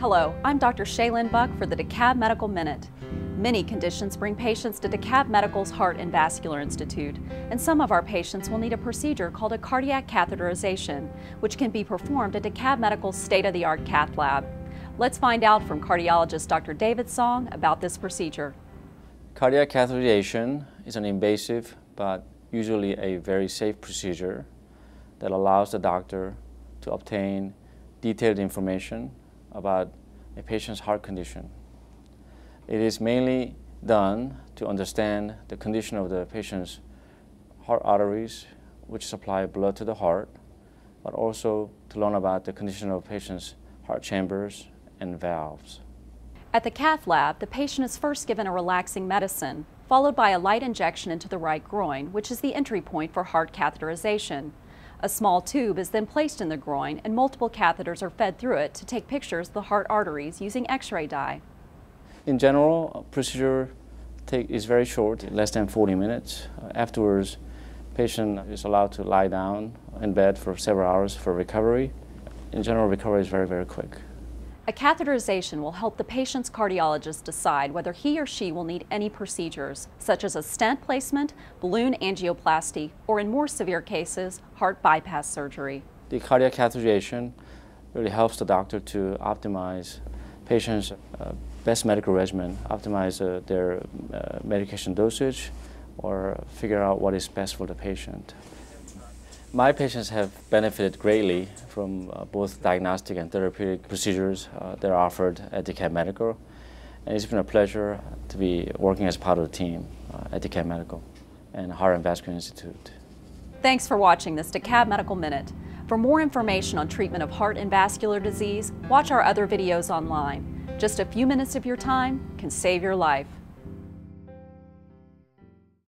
Hello, I'm Dr. Shealynn Buck for the DeKalb Medical Minute. Many conditions bring patients to DeKalb Medical's Heart and Vascular Institute, and some of our patients will need a procedure called a cardiac catheterization, which can be performed at DeKalb Medical's state-of-the-art cath lab. Let's find out from cardiologist Dr. David Song about this procedure. Cardiac catheterization is an invasive but usually a very safe procedure that allows the doctor to obtain detailed information about a patient's heart condition. It is mainly done to understand the condition of the patient's heart arteries, which supply blood to the heart, but also to learn about the condition of patient's heart chambers and valves. At the cath lab, the patient is first given a relaxing medicine, followed by a light injection into the right groin, which is the entry point for heart catheterization. A small tube is then placed in the groin and multiple catheters are fed through it to take pictures of the heart arteries using x-ray dye. In general, procedure take, is very short, less than 40 minutes. afterwards, patient is allowed to lie down in bed for several hours for recovery. In general, recovery is very, very quick. A catheterization will help the patient's cardiologist decide whether he or she will need any procedures, such as a stent placement, balloon angioplasty, or in more severe cases, heart bypass surgery. The cardiac catheterization really helps the doctor to optimize patients' uh, best medical regimen, optimize uh, their uh, medication dosage, or figure out what is best for the patient. My patients have benefited greatly from uh, both diagnostic and therapeutic procedures uh, that are offered at DeKalb Medical. And it's been a pleasure to be working as part of the team uh, at DeKalb Medical and Heart and Vascular Institute. Thanks for watching this DeKalb Medical Minute. For more information on treatment of heart and vascular disease, watch our other videos online. Just a few minutes of your time can save your life.